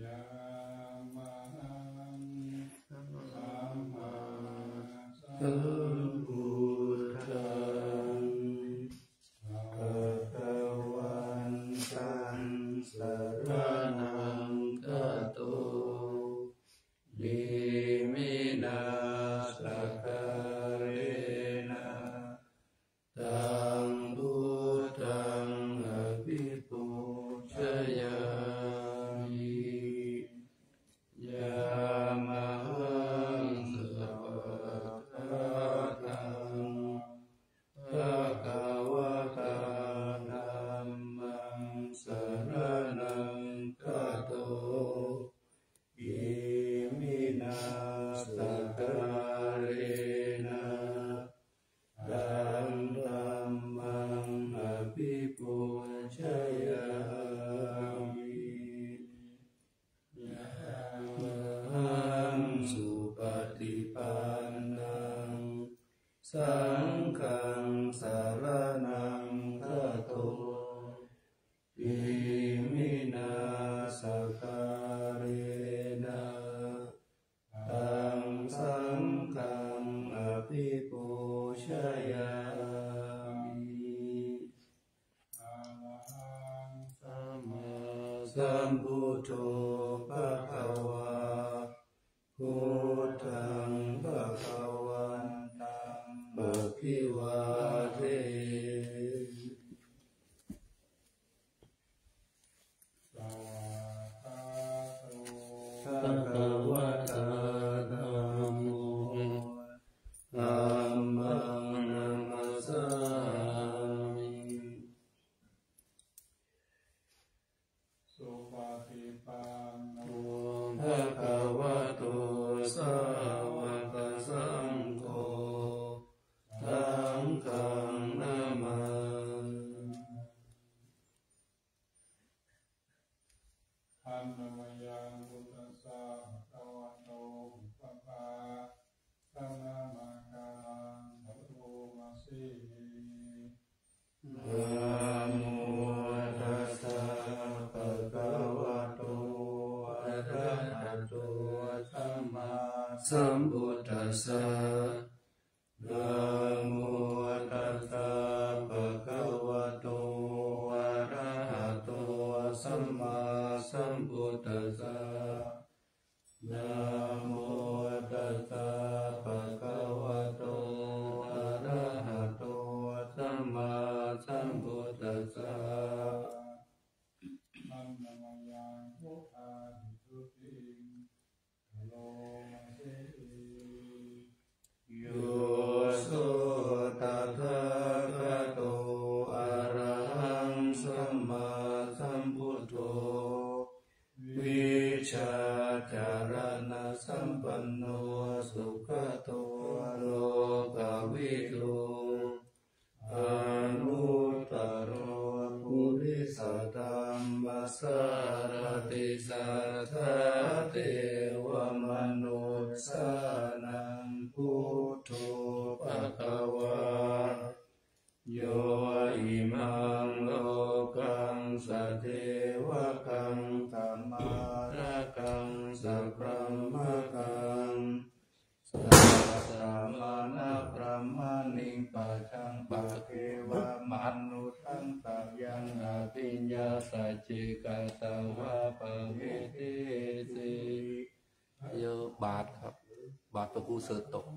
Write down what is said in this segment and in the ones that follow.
Yeah. Santo. Sambuddhasa. ずっと。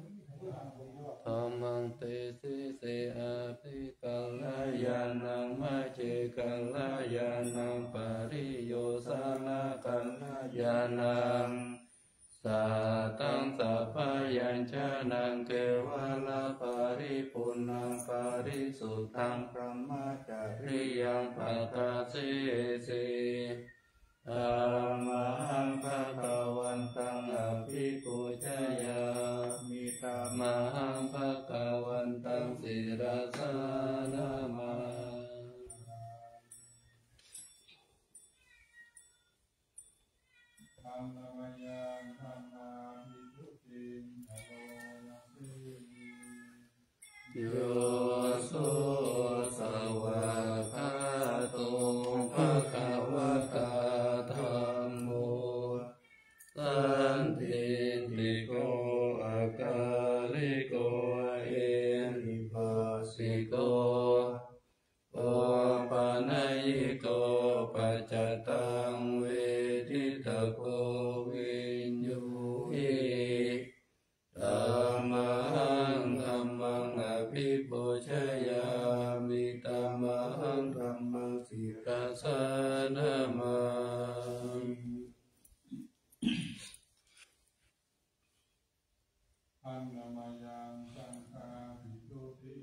ปันนามยังสังฆาปิตุติ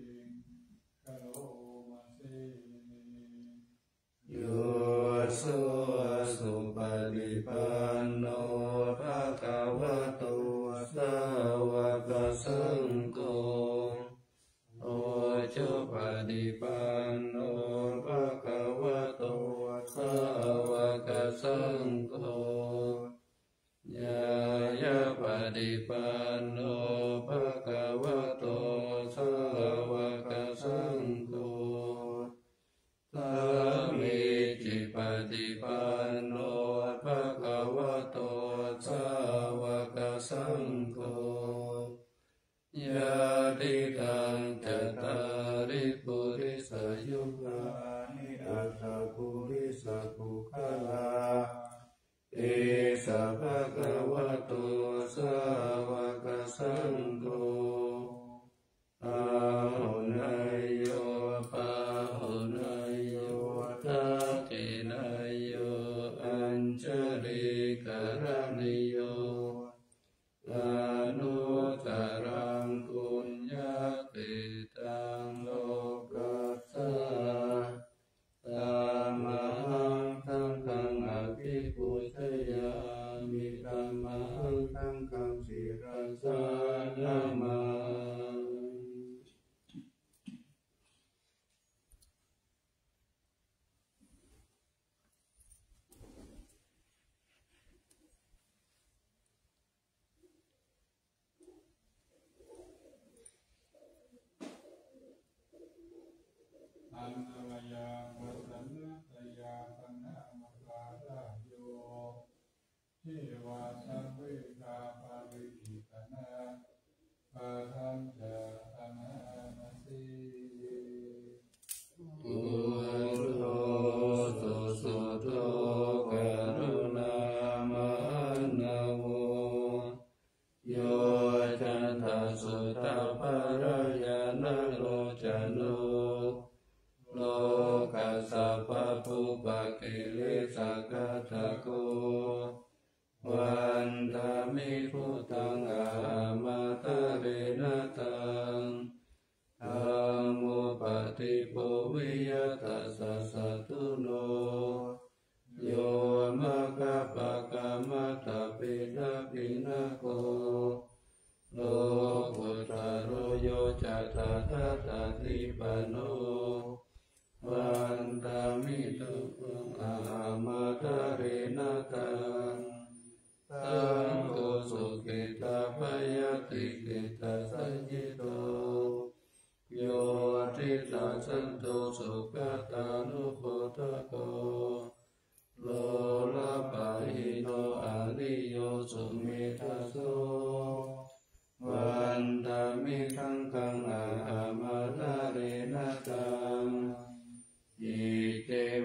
กโลมาเสนิโยสุสุปฏิปัน Absolutely. อันตรายาโมสันนัตยาปนะมะปาลาโยทิวาสังเวกาปาริกิตนะปะทันจา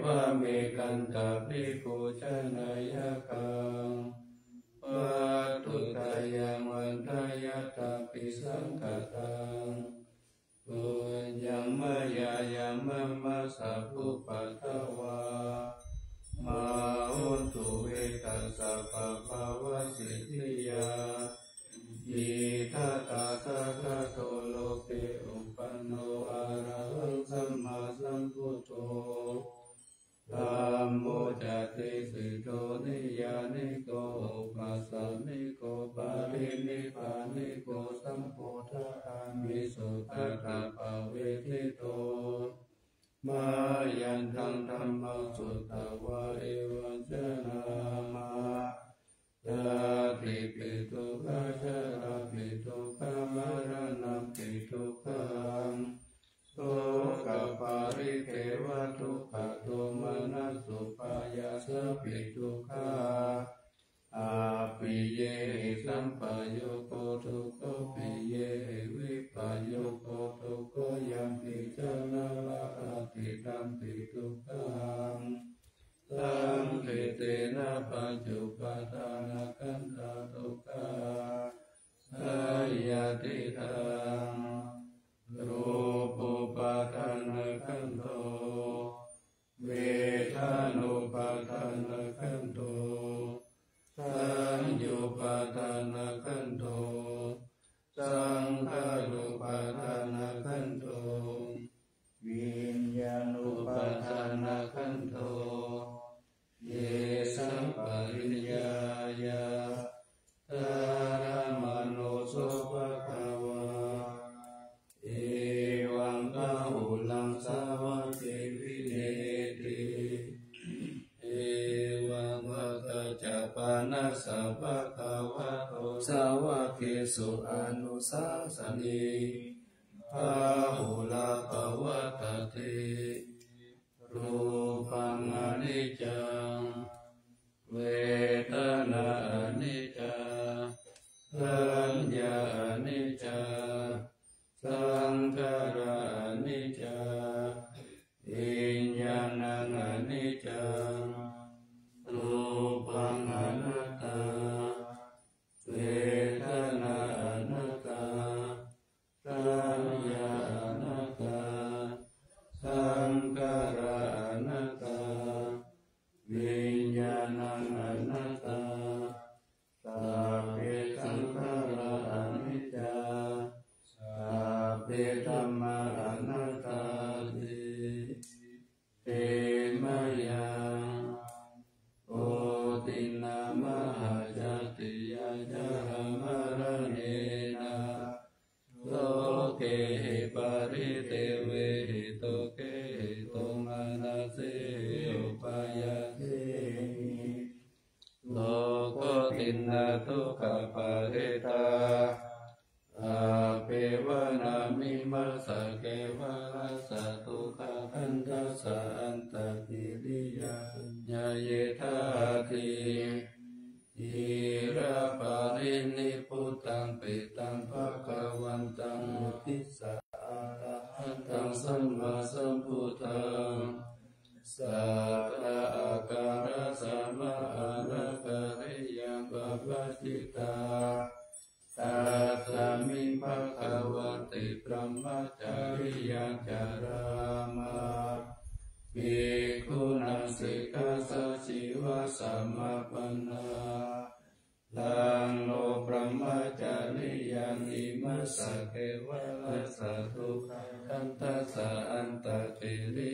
วเมกันตาภิโกขุชนายกา คตาปเวทิโต มายันทังธรรมสุตตวะเอวัจนามาตาติปิตุกัชะระปิตุกะมรณะปิตุกังโตกัปาริเทวทุกขโทมนัสสุปายาสปิตุกะ อาปิเยสัมปโยโกทุกภิเยวิปโยโกทุกยัมปิจนะลาติตัมปิตุกขังตัมปิเตนะปัจุปทานะกันตาตุกขาอายติตังรูปุปทานะกันโตเวทานุปทานะกันโต 成就菩萨那根本。 มัสสะเกวะ ภิกุนัสิกาสชิวะสัมปันนาลังโลปรมาจาริยานิมัสสเกวะลสัตุขันตัสอันตติลิ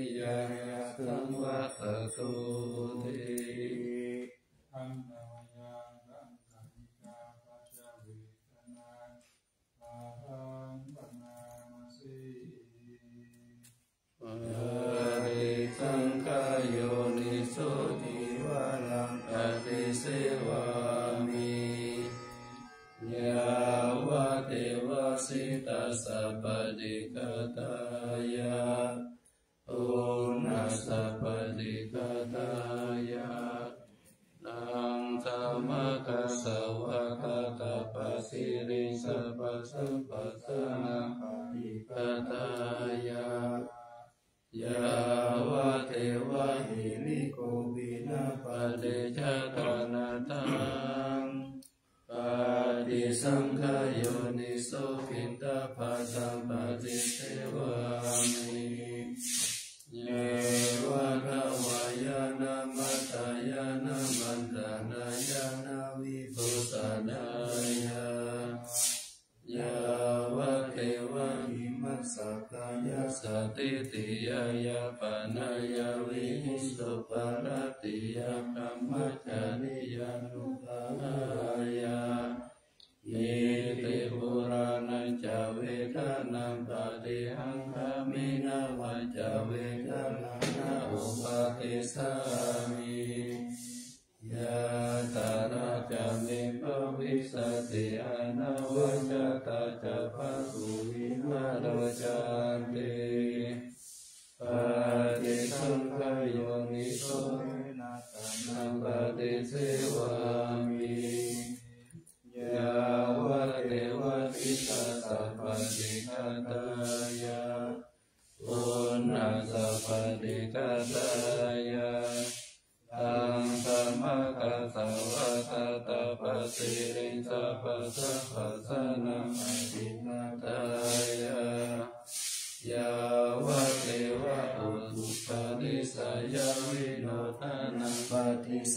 สังขายนิโสพินตาภาสัมป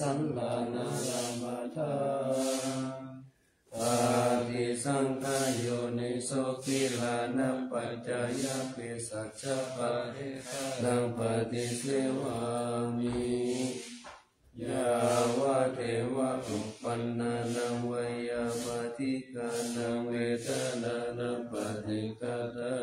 สัมปานาลัมมัทาอาติสังขโยนิโสกิลานัปัจจายาปิสัจจปะเรนังปฏิเสวามิยาวะเทวะปุปันนานังวยาปฏิกานังเวทนานังปฏิกาตา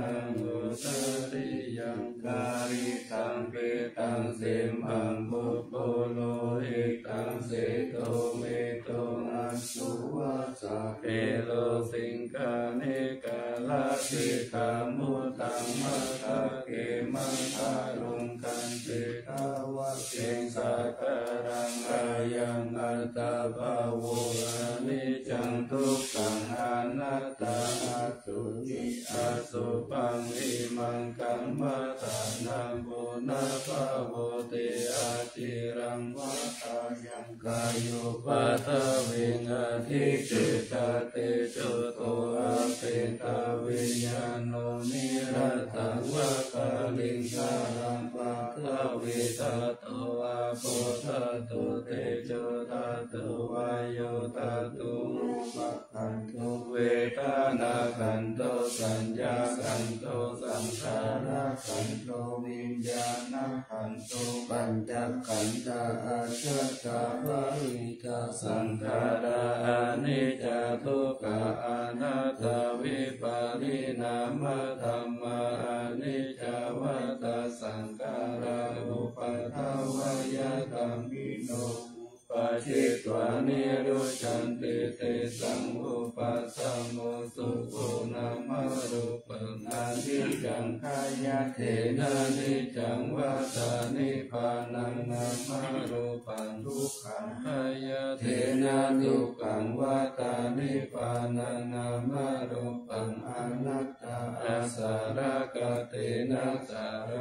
นังบุสติยังการิตังเปตังเสมังบุตโตโลเอตังเสตโตเมโตนัสุวัสเปโลสิงคาเนกาลาสิตามุตังมัตตะเกมังคารุงกันเตตาวะเกงสักการังกายังอัตตาบาวุอนิจังทุกขังอนัตตาสุ อสุปังอิมังกัมมะตานังปุนาภะโวติอาติรังวะตายังกายุปัตเวนอทิจิตาเตจุตุอาเปตวิญญาณนิรัตตังวะกาลิงสารังปะคะสัตโตอาโพธตุเตจุตาตุวายโยตตุปะคันตุเวตานาคันตุสัญญาขันโตสังขารขันโตวิญญาณขันโตปัญจขันธาอาชัตตาริตาสังขารานิจจทุกขาอนัตตวิปาริณามธรรมานิจวัตสังขาราอุปทวายธรรมิโน ปัจจิตวานิรุชันติเตสังอุปัสสโมสุโกนามารุปังอานิจังขายะเทนะนิจังวัตานิพานังนามารุปังทุขังขายะเทนะทุกขังวัตานิพานังนามารุปังอนัตตาอาสารกเตนะสาร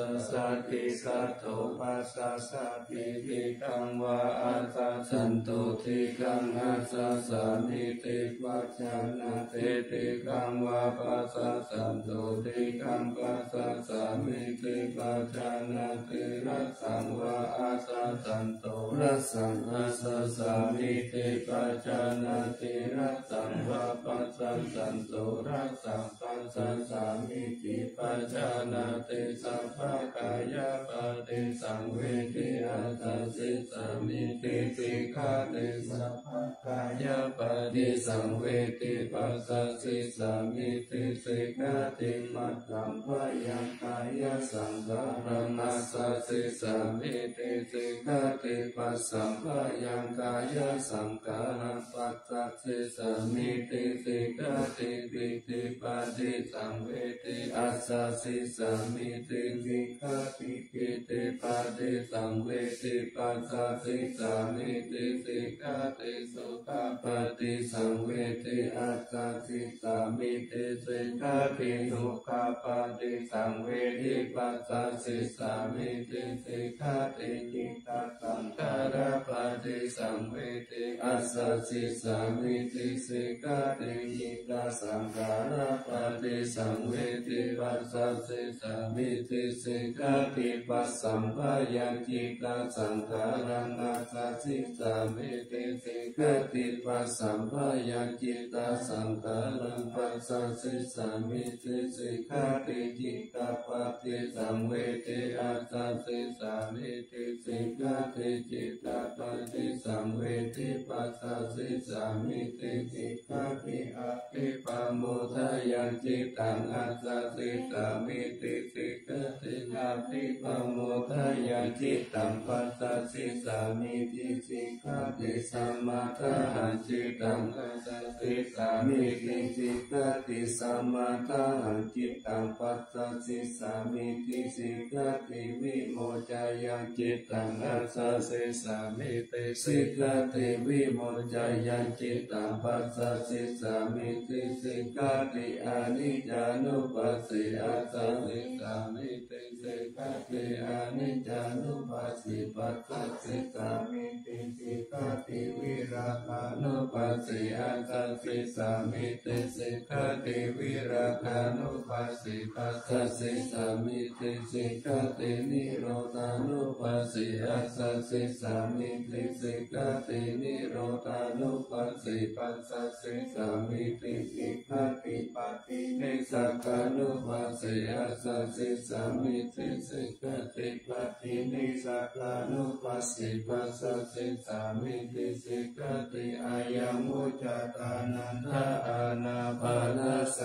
สสสติสัตโตปัสสะสติติกังวาอาสาสันโตุติกังอาสาสามิติวัจจานาเตติกังวาปัสสะสันโตุติกังปัสสะสามิติวัจจานาเตรัสังวาอาสาสันโตรัสังอาสาสามิติปัจจานาติรัสังวาปัสสะสันโตรัสังปัสสะสามิติปัจจานาติสัพพะกายปฏิสังเวทิอาตสิสมิติสิกขาติสัพพกายปฏิสังเวทิปัสสิสมิติสิกขาติมัตตังพยังกายสังขารนัสสิสมิติสิกขาติปัสสังพยังกายสังขารปัสสิสมิติสิกขาติปิติปฏิสังเวทิอัสสิสมิติสิกขาติปิติปฏิสังเวทิปัสสะสิสามิติสิกขาติสุขปฏิสังเวทิอัสสะสิสามิติสิกขาติสุขปฏิสังเวทิปัสสะสิสามิติสิกขาติจิตตสังขารปฏิสังเวทิอัสสะสิสามิติสิกขาติจิตตสังขารปฏิสังเวทิปัสสะสิสามิติสิสิกขาติปัสสัมภยังจิตตสังขารังอาสสสิสามิติสิกขาติปัสสัมภยังจิตตสังขารังปัสสะสิสามิติสิกขาติจิตตปฏิสังเวทิอัสสะสิสามิติสิกขาติจิตตปฏิสังเวทิปัสสะสิสามิติสิกขาติอะติปโมทะยังจิตังอัสสะสิสามิติสิกาติอะติปะโมทะยังจิตตังปัสสะสิสามิติสิกขาติสัมมาทะหันจิตตังอัสสะสิสามิติสิกขาติสัมมาทะหันจิตตังปัสสะสิสามิติสิกขาติวิโมจายังจิตตังอัสสะสิสามิติสิกขาติวิโมจายังจิตตังปัสสะสิสามิติสิกขาติอานิจจานุปัสสิอัสสะสิสามิติสิกขาติอานิจจานุปัสสิปัสสะสิสามิติสิกขาติวิราคานุปัสสิอัสสะสิสามิติสิกขาติวิราคานุปัสสิปัสสะสิสามิติสิกขาตินิโรธานุปัสสิอัสสิสามิติสิกขาตินิโรธานุปัสสิปัสสะสิสามิติสิกขาติปฏิเนสักขานุปัสสิอาสัสสิสามติสิกติปัตตินิสักขานุปัสสิปัสสัสสิสามิติสิกติอายังมุจจตานันทอานาปานาส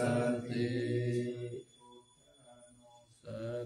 ติส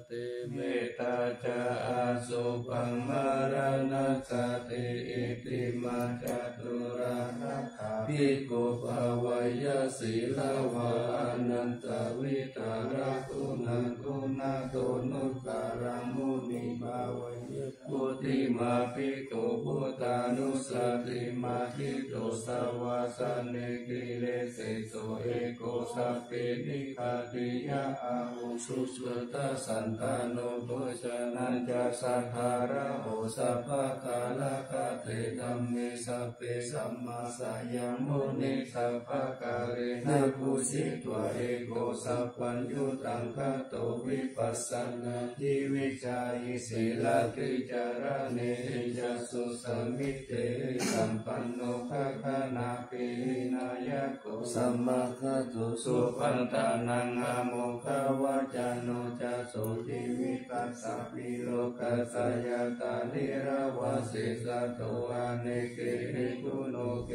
ติเมตตาจาอาสุปังมารณสติอิติมาจตุราคะภิกขุภาวายศีลวะอนันตวิตาระคุณังคุณาโตนุการังมุนิภาวาย พุทธิมาภิกขุพุทธานุสติมาทิโตสวาสเนกิเลเสโสเอโกสัพเพนิคาติยาอาหุสุสุตสันตานุโภชนันจะสัทธาระโหสัพพะกาลคาเตธัมเมสัพเพสัมมาสายามุนิสัพพะกาเรนะภูสิตวะเอโกสัพพัญญุตังคโตวิปัสสนาทิวิจายิสิลาติจารเนจัสุสมิเตสัมปันโนภะคะนาปินายโกสัมมาคตุสุปันตานังอโมคาวาจาโนจัสุทิวิตัสสะปิโลกัสสยตานิระวาสิสัตวาเนเกหิตุโนเก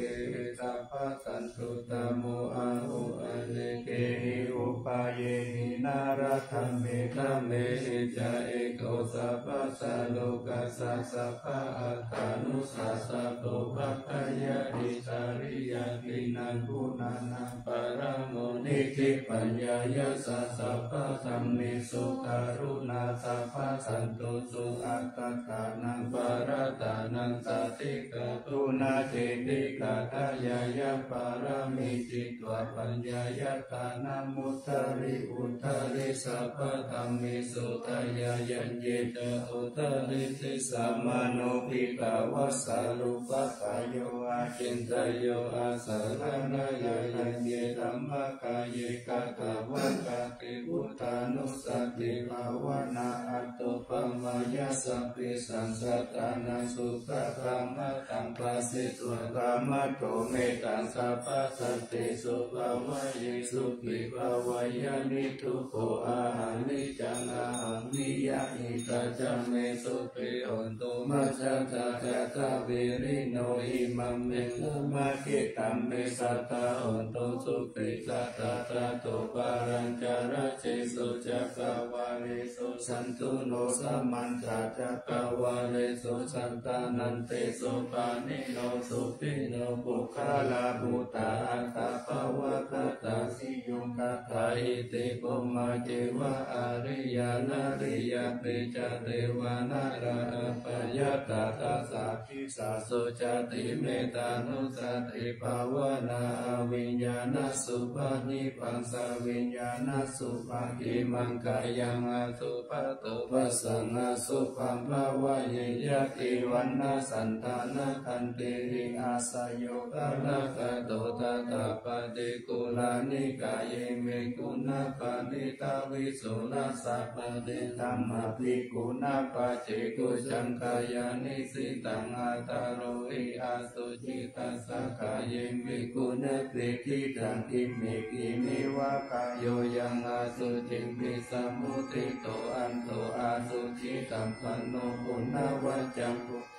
สัพพะสันตุตโมอาหุอเนเกหิอุปาเยหินารัตเมฆเมหิจเอโกสัพพะสโลกัสสะสัพพะอัตตานุสัสสะโตภะคะยะดิสาริยตินันพุนานังปะระโมนิธิปัญญายะสัสสะพะสัมมิสุการุณาสัพพะสันตุสุอัตตตานังปะระตานังสติกาตุนาเจติกาทายายะปารามิจิตวปัญญายะตานามุตตริอุตตริสัพพะธรรมิสุทายายัญเยตอุตตริสิสัมมาโนปิกาวัสสารุปะกายโยอาจินตโยอาสารนายายัญเยธัมมกายเยกะตวักติพุทธานุสติภาวนาอัตโตปมายาสัพพิสังสัตานังสุขกามะตังปัสสิตวกามะโตเมตังสัพพสัตติสุภาวะเยสุขิภาวายานิทุโกอาหังนิจังอาหังนิยาอิตาจเมสุปิอันตุมัจจตาจตาเวริโนอิมัมเมลมาเกตัมเมสัตตาอันตุสุปิสัตตาตาโตปารัญจาระเจสุจักวาเลสุสันตุโนสัมมันตาจักวาเลสุสันตานันเตสุปานิโนสุปิโนบุคาลาภูตาอัตตาภวะคตาสิยุงคาถาอิติปมาเจวะอาริยานาริยาปิจเทวานาราปยตาตาสัพพิสาสุจติเมตานุสติภาวนาวิญญาณสุปนิปังสวิญญาณสุปากิมังกายังอสุปะโตปัสสังอสุปัมภาวะเยยติวันนาสันตานาคันติริอาสโยกาลกะโตตตาปฏิกุลานิกายเมกุณาปานิตาวิสุนาสัพพะเตธรรมภิกุณาปเจกุจังกายานิสิตังอาตาโรอิอาสุจิตัสสะกายเมกุณาเปกิตังอิมิกิมิวะกายโยยังอาสุจิมิสัมมุติโตอันโตอาสุจิตัมปันโนปุณาวัจจังปุ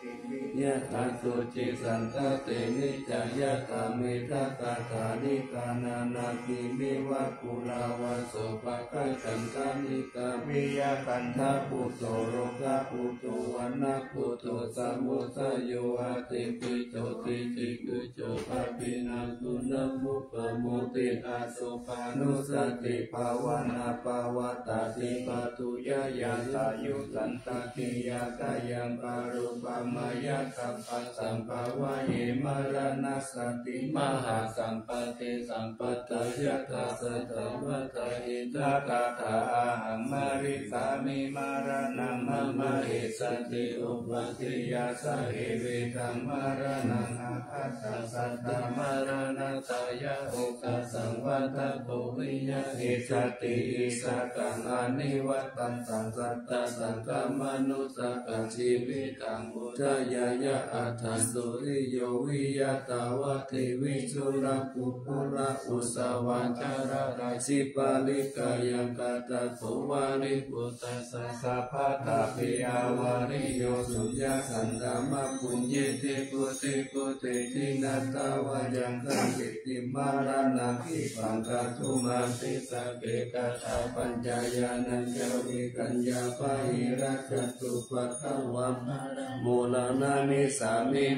ยะอาสุจิสันตเตนิจายะตาเมตตาคานิกานานาคิมิวะกุลาวะโสภะกัจันตานิกาวิยะกันทาปุโตโรกะปุโตวันนาปุโตสัมมุทโยอาติปิโตติจิกุโจภะปินากุณมุปโมติอาสุปานุสติภาวนาภาวตาติปตุยายาตายุสันตติยากายังปารุปามายาสัพพสัมภาวะเยมรณสติมหาสัมปติสัมปตยตาสตวัตอิตากาถาหังมาริสามิมารณังมะมะเหสติอุปัติยาสะเหเวทังมารณังอาคัสสะสัตตมารณตายาอุกสังวัตโตวิยะเหสติอิสกังอานิวัตตันสังสัตตสังกมนุสกังชีวิตังอุจยายะอัฏฐสุริโยวิยตาวะเทวิสุระปุปุระอุสวาจาระราชิปาลิกายังกาตาโสวาริปุตตะสสะพะตาปิอาวาริโยสุญญาสันตามะปุญเยเตปุเตปุเตทินาตาวายังคันติติมารานาคิปังกาตุมาติสะเกกตาปัญจายานัญจวิกัญญาปะหิรัจตุปัตตวัมมูลนานิสามิ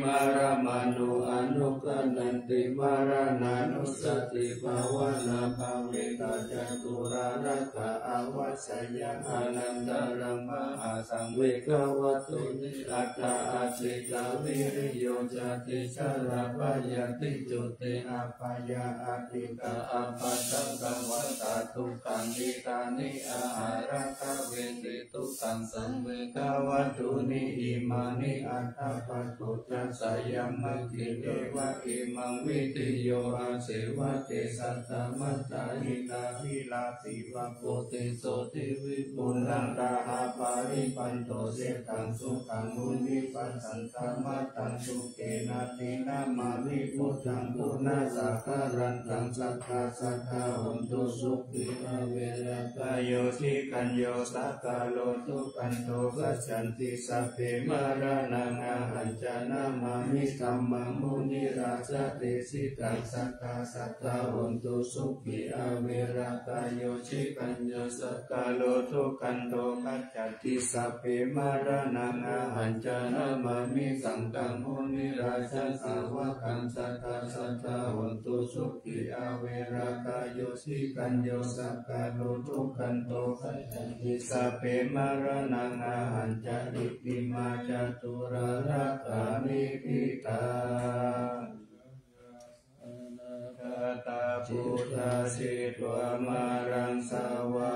มารามานุอนุกันันติมารานานุสติภาวนาอัตาอวัสยาอานันตรังมหาสังเวกวัตุนิอัตตาอาสิกาวิริโยามัตถปัจจุจัสยามมกิเอวะอิมังวิติโยอาเสวะเตสัตตมัตตาหิตาวิลาติวะโปติโสติวิปุลังตาอาปาริปันโตเสตังสุขังมุนิปัสสันตมัตตังสุเกนาตินามามิพุทธังปุณาสักการันตังสัทธาสัทธาหุนตุสุขิอเวรกายโยทิกัญโยสักกาโลตุกันโตกัจจันติสัพเพมารานังอาหันจานามามิธัมมังมุนิราชเตสิตังสัทธาสัทธาหุนตุสุขิอาเวรกายโยทิกัญโยสักกาโลตุกันโตกัจจันติสัพเพมารานังอาหันจานามามิสังกังมุนิราชสาวกังสัทธาสัทธาหุนตุสุขิอาเวรกายโยทิกัญโยสักกาโลตุกันโตกัจจันติสัพเพมารานังอาหันจาริปิมาจตุรารักานิพิตา ตาพุทธาสิตวามารังสาวา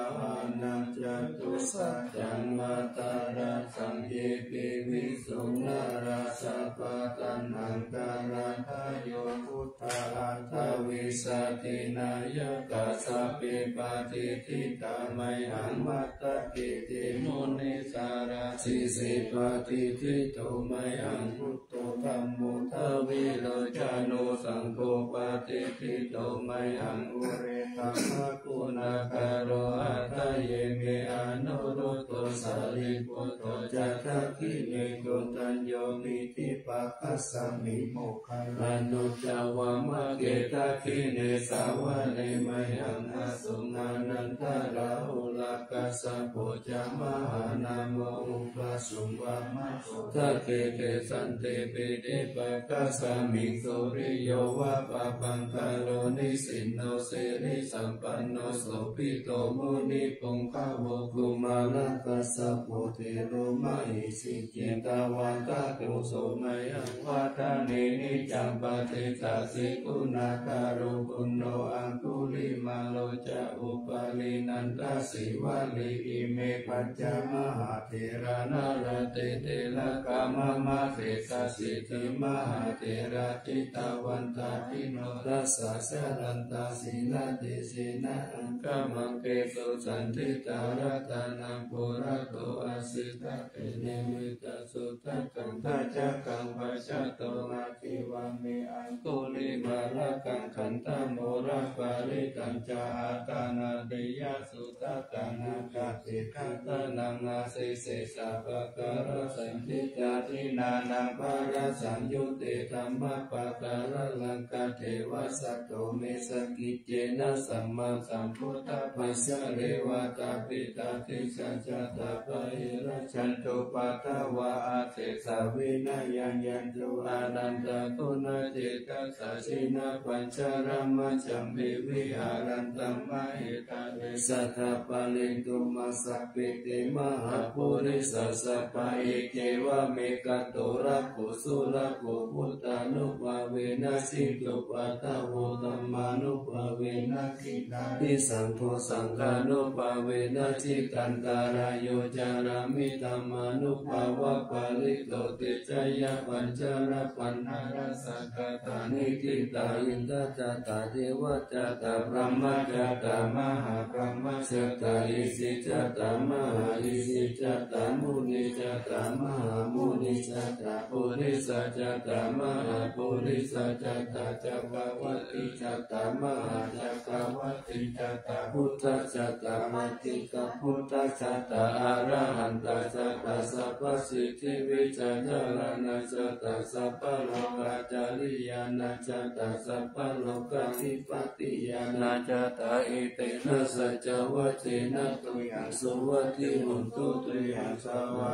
นังจตุสัจจังมาตาราสังเยปิวิสุนาราสะปะตันหังการทายโยพุทธาอัตถวิสตินายกาสะเปปาติทิตาไมหังมัตตกิติมุนิสาราสิสิปาติทิโตไมหังพุทโตธัมโมทวิโรจานุสังโฆปาติทิโตไมหังอุเรตัมมะกุณาคารโรอัตเยเมอนุรุตโตสาริปุตโตจัตตคิเนโกตัญโยมิทิปัสสะมิโมคคัลานุจาวามะเกตะคิเนสาวะเนมยังอาสุนานันทาราหุลกัสสะโพจามหานามอุปสุวามะโสทะเกเตสันเตเปเดปะกัสสะมิโสริโยวะปะปังคาโลนิสินโนเสริสัมปันโนโสปิโตมุนิปงคาวกุมาลกัสสะโพเทโรมะหิสิเจตาวันตาตุโสมยังวาทาเนนิจัมปะเทตาสิกุณาคารโรกุณโนอังคุลิมาโลจะอุปาลินันตสิวาลิอิเมปัจจามหาเทระนารเตเตละกามมาเสสสิทิมหาเทระจิตาวันตาทิโนรัสสะสรันตาสิลาตเสนะอังคมังเกตุสันติตารัตานังปุระโตอาสิตะเตเนมิตาสุตะกังทัจจกังปัจจโตมาติวามิอังคุลิมาละกังขันตโมระปาริกัญจาอาตานาเดยะสุตะกังนาคาติคัตนังอาเสเสสะปะการะสังทิจาทินานังภาระสังยุตเตธรรมะปะการะลังกาเทวะสัตโตเมสกิจเจนะสัมมาสัมพุทธปัสสะเรวะตาปิตาติสัจจตาปะหิระชันตุปัตวะอาเสสวินายังยันตุอานันตะคุณเจตสัสินาปัญจารมะจัมปิวิหารันตัมมะหิตาเรสัทธปะเลตุมัสสะปิติมหาปุริสัสสปะเอเกวะเมกัตโตระโกสุระโกพุทธานุภาเวนะสิตุปัตตะโวธัมมานุภาเวนะทิตาทิสังโฆสังฆานุภาเวนะจิกันตารายโยจารามิธัมมานุภาวะปาลิโตเตจยะปัญจารปันหารัสสะกตานิทิตาอินทจตาเทวจตาพระมมัจจตามหากรรมจตาอิสิจตามหาอิสิจตามุนิจตามหามุนิจตาปุริสัจตามหาปุริสัจตาจักรวัติจตตามหาจักรวัติจตตาพุทธจตตามัติกพุทธจตาอรหันตจตาสัพพสิทธิวิจารณาจตาสัพพโลกาจาริยานาจตตาสัพพโลกาทิปติยานาจตตาอิเตนะสัจวัตเตนะตุยังสุวัติหุนตุตุยังสวา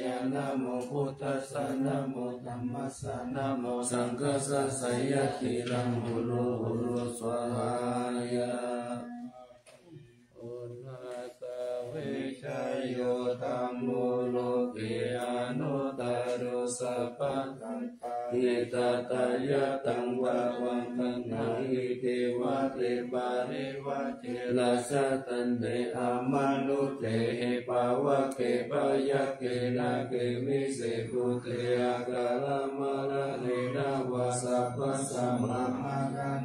ยานะโมพุทธัสสะนะโมธัมมัสสะนะโมสังฆัสสะสยะติรังหุโลหุโลสวายาอุณาสวิชัยโยธรรมโมโลกิอนุ สัพพังหิตาตายะตังวะวังคันหังหิเทวะเตปาริวะเจลาสะตันเตอามานุเตเอปาวะเกปายะเกนะเกมิเสกุเตอะกาลมาระเนนาวาสัพพะสัมมาอา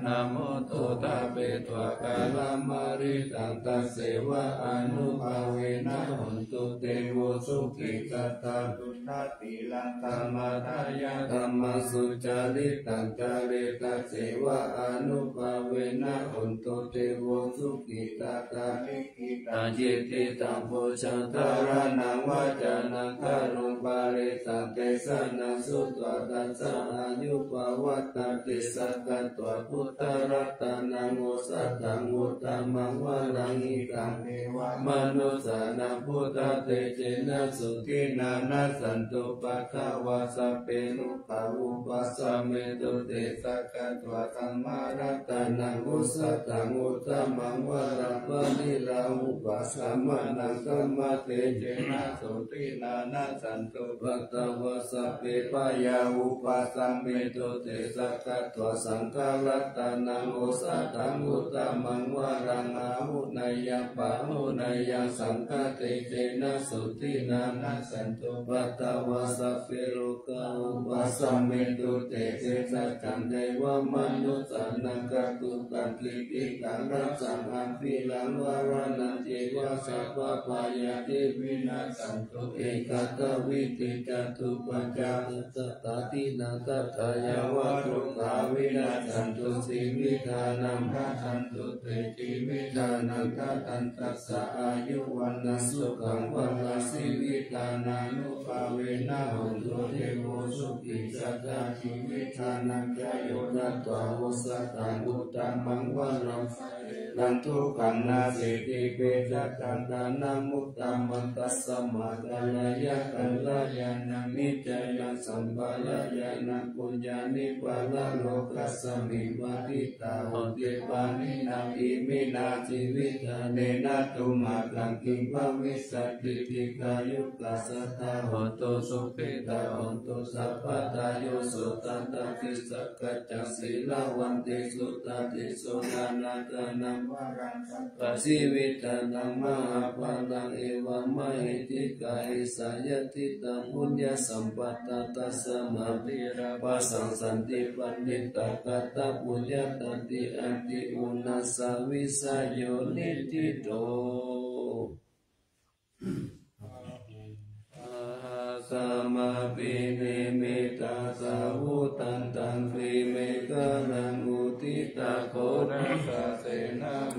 นะโมโตตาเปตวะกาลมาริตังตัสเสวะอนุภาเวนะหนตุเตโวสุขิกตาตุนาติลังธรรมทายะธรรมสุจาริตังจาริตาเสวะอนุภาเวนะหนโตเตโวสุขิกตาลิกิตาจิตติตังโพชันตารานังวาจานังคารุปาริตังเตสนังสุตวะตัสสะอายุปวัตตันติสักกัตตวพุทธรัตนังโอสัตตังอุตมังวารังอิตังเทวะมนุสานังพุทธเตเจนะสุขินานาสันตุปะคะวะสเพลุปะอุปัสสะเมตุเตสักกัตตวะธัมมารัตนังอุสตังอุตมังวรังวะนิราอุปัสสะมานังกัมมะเตเจนะสุขินานาสันตุปะคะวะสเพปายาอุปัสสะเมตุเตสักกัตตวะสังฆรัตนังอุสตังอุตมังวรังอาหุนายังปะหุนายังสังฆเตเจนะสุตินานาสันตุปัตตวาสเพโลกาอุปัสสเมตุเตเจสัจจันเทวมนุสานังกัตุตันติปิกังรักสังอัมพิลังวารนันเจวะสัพพะปายาติวินาสันตุเอกตวิติจตุปัญจสตตินาตถายาวะทุกขาวินาสันตุสิวิธานังทัสันตุเตจิวิธานังทัตันตัสสะอายุวันนสุขังวันลสิวิธานานุภาเวนะหุนตุเทโวสุขิสัตตาจิวิธานังจโยนัตตวโวสัตตังอุตตมังวันรังนันทุขังนาสิติเปจัตตังดานามุตตมันตัสสะมาตาลายะกัลลายานามิจายาสัมปะลายานาปุญญานิปะละโลกัสสมิวาทิตาโหติปานินาอิมินาจิวิตาเนนะตุมาลังกิงภวิสัตติติกายุกัสสตาโหตุสุขิตาโหตุสัพพตายุสุตันตติสักกัจจศีลาวันติสุตติสุนานาตานังวารังสัพพสิวิตานังมหาปาลังเอวมหิติกาอิสายติตังพุญญสัมปัตตตัสสะมาปิราภาสังสันติปันติตากัตตะปุญญตันติอันติอุนัสสาวิสายโยนิติโต สมาปิเนมิตาสาวุตันตังฟิเมกะนังอุติตาโคนัสเสนาม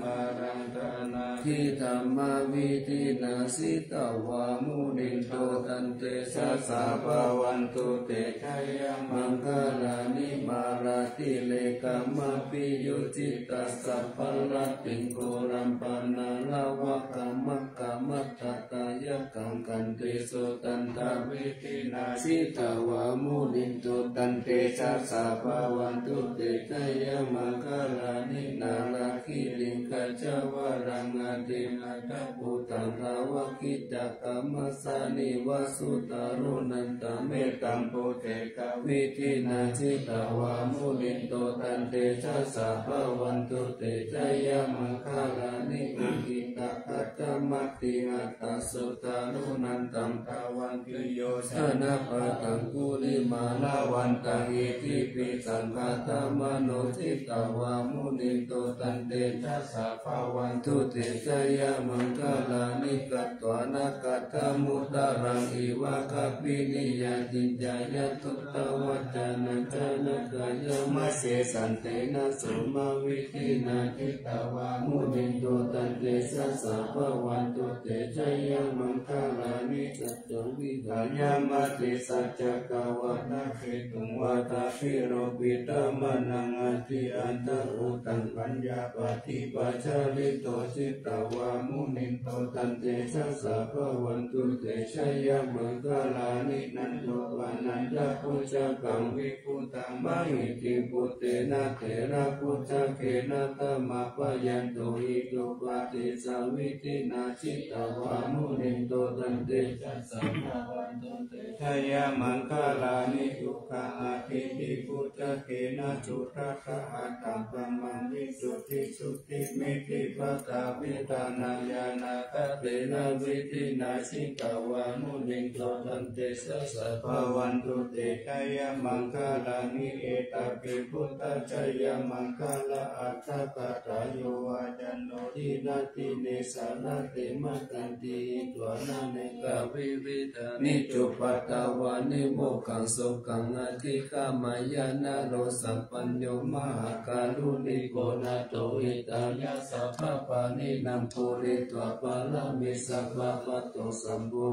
ารังตานา ทิธรรมวิธินาสิตาวามุนินโตตันเตสัสสะภาวันตุเตชะยังมังคลานิมาราติเลกัมปิยุจิตัสสะพลติงโกรัมปนาลาวะกัมมะกัมมะตตายะกังกันติสุตันตาวิธินาสิตาวามุนินโตตันเตสัสสะภาวันตุเตชะยังมังคลานินาราคิลิงกัจจวารังาตินาตปุตังภาวกิจกรรมสานิวาสุตารุนันตเมตังโปเทกาวิธินาสิตาวามุนินโตตันเตชะสะภาวันตุเตชะยมังคลานิอุกิตะกัจจมมัติอัตตสุตานุนันตังตาวันติโยสนะปะตังกุลิมาลาวันตังอิทิปิสังฆาตมโนทิตาวามุนิโตตันเตทัสะภาวันทุติจยามังคลานิกัตตวนากัตถมุตตารังอิวะกัปปินิยาติจายตุตตวัจานังจานกายมัสเสสันเตนะสุมาวิธินาทิตาวามุนิโตตันเตสัสสะภาวันตุเตจยามังคลานิสัจจวิหายามาติสัจจกาวะนาเขตุงวาตาพิโรปิตามนังอธิอันตอุตังปัญญาปฏิปัจจาริโตสิตาวามุนิโตตันเตสัสสะภาวันตุเตชยามังคลานินันโตวานันตพุจกังวิพุตังมาหิติปุเตนะเถระพุจเกนะตมะปะยันโตอิโตปะติสาวิตินาจิตาวามุนิโตตันเตสัสสะภาวันตุเตชยามังคลานิทุกขาอาทิติพุจเกนะจุทัสสะหัตตังปะมังวิสุทธิสุทธิเมติปัตตาวิตานายานาคเตนะวิธินาชิกาวามุนิโตตันเตสัสะภาวันตุเตชยมังคลานิเอตปิพุทธชยามังคลาอัตถกตาโยวาจันโนทินาติเนสานาเตมักันติตัวนาเนกาวิวิธานิจุปตตาวานิโมกังสุขังอธิกามายานาโรสัมปัญโยมหาการุณิโกนาโตอิตายาสัพพปานินมปุริตวปาลามิสัพพะปะโตสัมบุ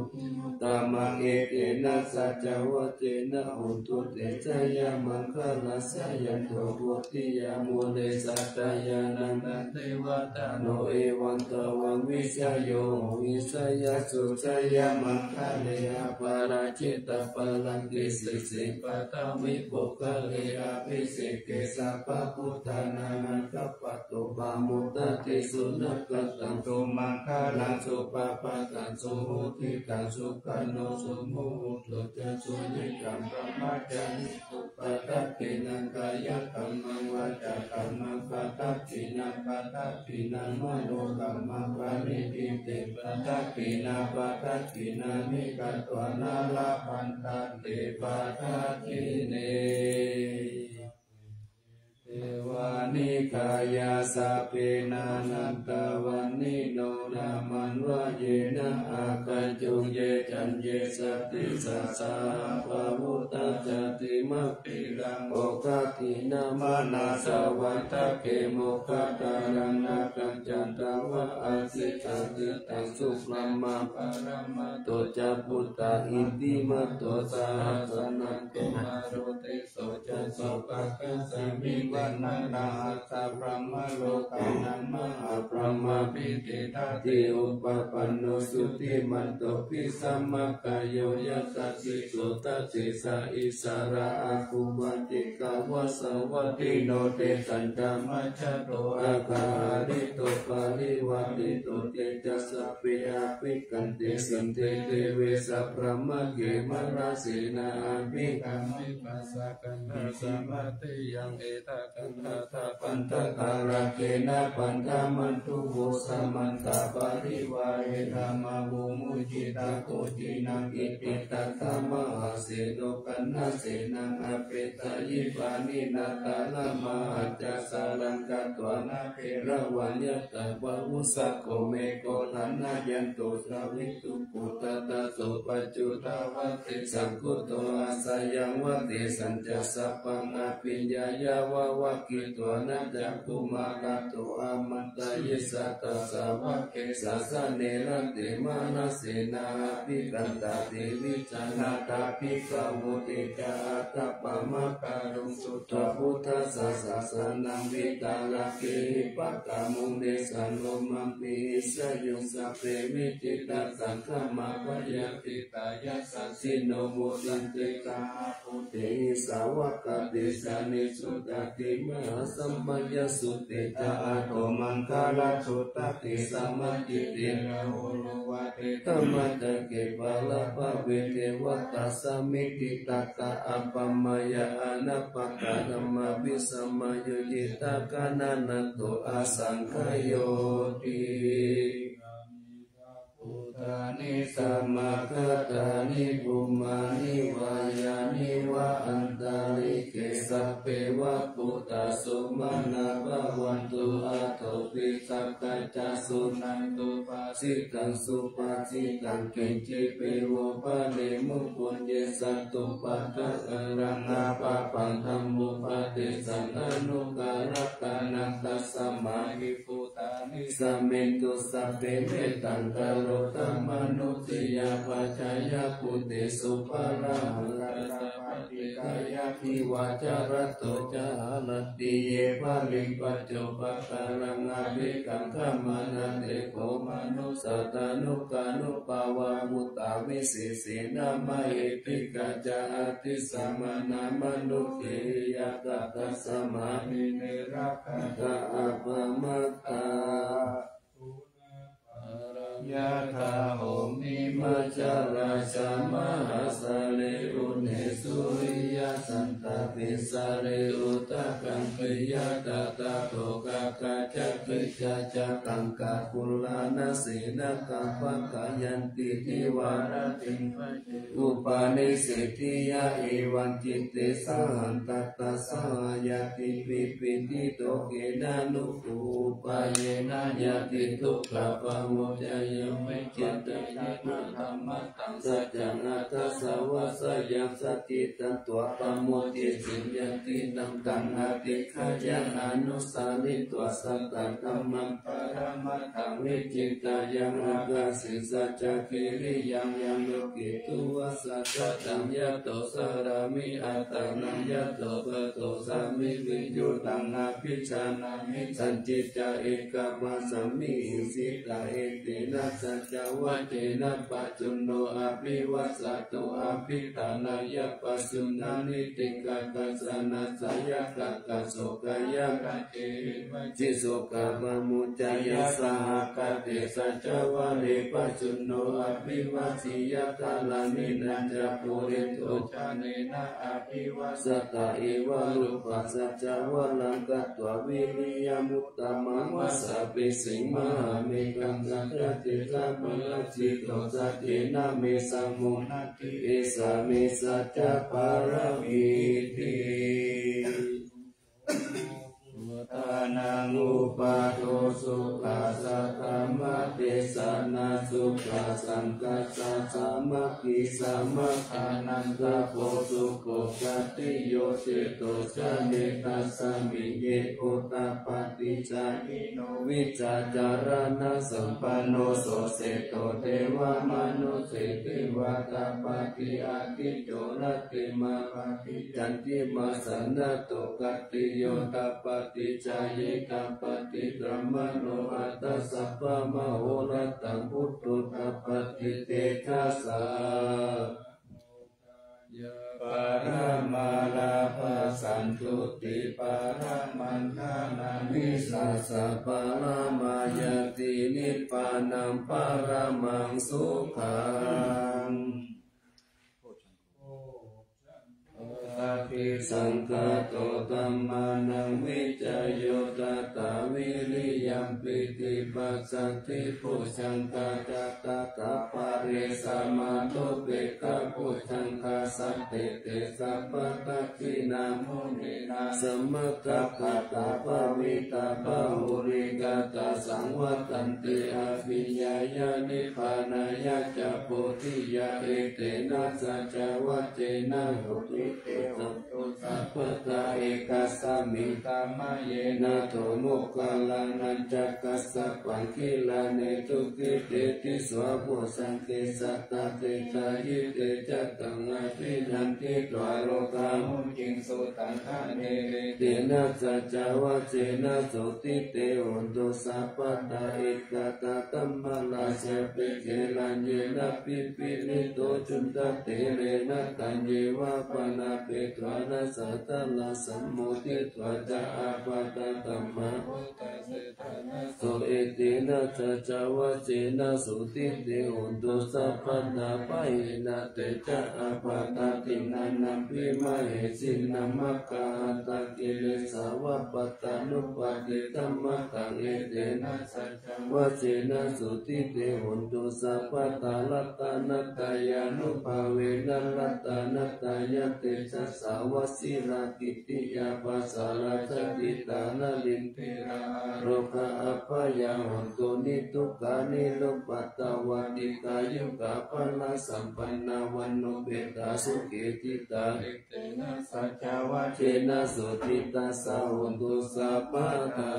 ตามังเอเตนะสัจวะเตนะหุตุเตจยามังคลาสยันโตบุติยามุเลสัตยานันตเทวตาโนเอวันตวังวิชโยวิสยสุจยามังคเลอาปาราจิตปะลังกิสิสิปะตามิปุคเลอาภิสิเกสัพะพุทธานานันตปัตตุบามุตติสุนักตังตุมังคาลังสุปะปะตังสุหุติตังสุขันโนสุมุตุเตสุนิกัมปะมาจันตุปะทัพพินังกายกรรมังวาจากรรมังปะทัพพินังปะทัพพินังมโนกรรมังปะนิพิเตปะทัพพินาปะทัพพินานิกัตวานาลาพันตันเตปะทัพพิเน เทวานิกายาสาเปนานันตวันนิโนนามันวะเยนะอาคัจจุงเยจันเยสติสัสสะภาวุตาจติมัปปิรังโอกาทินามานาสวัตเกโมคาตารังนาคัจจันตวะอาสิตาติตังสุปรัมมาปารัมมาโตจะพุตตาอิติมัตโตสาสนันโตมาโรเตโสจะโสปะกัสสมิวันนันตาสัพพมโลกานัมมหาพรหมปิติทัตติอุปปันโนสุติมันโตปิสัมมกายโยยัสสสิสุตติสาอิสาระอาคุวัติกาวะสวัติโนเตสัญจามัชโตอาคาริโตปาริวัติโตเตจัสสะปิอาปิกันเตสันเตเตเวสัพพมเกมราเสนาภิกามิปัสสะกันนาสัมมาติยังเอตกันตาตาปันตะการะเกนะปันตามันตุโวสมันตาปาริวาเรธรรมบุมุจิตาโกจินังอิปิตาธรรมหาเสโดกันนาเสนังอเปตายิปานินาตาลมาหัจจสารังกัตวนาเทระวันยตาวะวุสะโกเมโกทันายันตุสาวิตุปุตตะตะโสปัจจุตาวะติสังกุโตอาสยังวะติสัญจสัพพังอภิญญายาวะวะกิตัวนัจักกุมาลาโตอามันตายสัตสาวะเกสัสเนระเตมานาเสนาภิกันตาเทวิจานาตาภิกขวุติกาตปมะการุสุตตพุทธสัสสะนังวิตาลเกปัตตามุเดสันโลมัมปิสยุงสัพเพมิจิตาสังฆมาปยติตายาสัสสิโนโมตันเตกาปุเตสาวกเดสานิสุตติติมาสัมปยสุติตาอะโตมังคาลสุตติสัมมาทิฏฐินะโหโลวะเตตมัตเกปะละปะเวเทวะตัสมิติตตะอัปปมายะอนัปปะกะนะมะวิสัมมายุจิตะกานันโตอาสังคโยติอุตานิสัมมาคตานิภูมานิวายานิวะอันตาริเก สัพเพวัตุตัสุมาณะภะวันตุอาโตติสัพพัจจสุนันตุปัสสิตังสุปัสสิตังเกจิเปโวปะเนมุปุญเยสัตตุปัตตะรังนาปะปันธรรมุปะเตสันอนุการะตานังตัสสมมาหิปุตานิสัมเมตุสัพเพเมตังกโรตัมมนุติยาปัจจยาปุเตสุปะระหังระตตะปิกายะภิวาจารโตจาลติเยภาลิปัจจุปการังอาภิกังขมานันเตโกมนุสัตานุกานุปาวามุตตาวิสิสีนามาเอติกาจาติสมานามนุเทยาตตสมานิเนรักขะอัปมัตตา ยะถาโหมิมัจาราชามาสาเลอุเนสุริยสันตปิสเรอุตกังปิยะตาตาโตกะกะจักปิจัจักกังกะกุลานาสีนากังปังกายันติทิวารติอุปาณิสิทิยะเอวันจิตเตสหันตตาสหายติปิปิติโตเกนานุอุปายเยนะยติทุกขะปะโมจายไม่เจตนาธรรมตังสัจจนัตสาวะสยังสติตันตัวปะโมติสิยันตินังตังอาติขยังอนุสานิตัวสัตตะธรรมังปรมัตังวิจิตายังอากาสิสัจจกิริยังยังโลกิตุวสัจตังยะโตสรามิอัตตังยะโตปโตสามิวิญยุตังอภิชานามิสันจิตาเอกมาสัมมิสิตาเอตินะสัจจวะเจนะปัจจุโนอภิวัสตุอภิตานายะปัสสุนานิติกาตัสนาสายะกะกะโสกายะกะเจจิโสกะมะมุจายะสหกะเตสัจวะเลปัจจุโนอภิวัสิยะตาลานินันจะปุริโตจาเนนะอภิวัสตะเอวะรูปัสสัจวะลังกตววิริยมุตตมังวัสสะปิสิงมหาเมกังสัจติสัมมะจิโตสัจเจนะเมสัมโมุนัตติเอสามิสัจจปารามิติ ทานังอุปาโทสุขาสัตมเตสนาสุขาสังกัสสะสามัคคีสามัคคานันตาโพสุโกกัตติโยเจโตชะเนตัสสมิเยโอตาปฏิจายิโนวิจาจารณะสัมปันโนโสเสโตเทวามนุเสติวาตาปฏิอาทิโจรติมาปฏิจันติมาสันนโตกตติโยตาปฏิจายตาปฏิตรรมโนอัตสัพพะมโหรตังพุทธุตาปฏิเตชะสาปรามาลาภสันตุติปารามันทานานิสัสสะปาลามายตินิพพานังปารามังสุขังอา ภิสังกโตตัมมานังวิจโยตตาวิริยัมปิติปัสสัทธิปุชังกาตตาตาปาริสามาโตเปกะปุชังคาสัตเตเตสัพพะตะกินามุนินาสมะกะกะตาปะวิตาปะหุริกาตาสังวัตันติอาภิญญายานิพานายะจะโพธิยาเอเตนะสัจวัจเจนะหุติเตสัพพุสัพพตาเอกสสมิตามะเยนะโทโมกขลานันจักกัสสะปังคิลาเนตุกิเตติสวะโพสังเกสัตตาเตตายิเตจัตตังอาทินันติตวารโลกามุจิงสุตังคะเนเรเตนะสัจวะเจนะโสติเตโอนตุสัพพตาเอกตาตัมมาลาเสปิเกลันเยนะปิปินิโตจุนตเตเรนะตัญเยวะปนาเปตวานะสัตตลาสัมโมทิตวจาอาปาตตัมมะโสเอเตนะสัจาวะเจนะสุติเตโอนตุสัพพนาปะหินะเตจาอาปาตตินันนัมพิมาเหสินัมมะกาตะกิเลสาวะปตานุปาติตัมมะกังเอเตนะสัจวะเจนะสุติเตโอนตุสัพพตาลัตตานัตตายานุภาเวนะลัตตานัตตายะเตชะสาวสิรากิติยาปัสสาราชติตานาลินติราโรคาอภยาหนตุนิทุกานิโลปัตตาวันิตายุกาปนาสัมปันาวันโนเบตาสุเกติตาเตนะสัจวะเทนะสุติตาสาวุตุสัพพะตา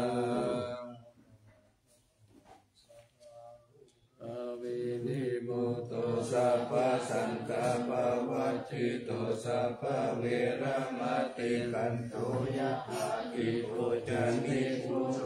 อวินิโมตุสัพพะสังฆ ทิโตสัพเวรมติกันโตยะอิโตจันติปุโร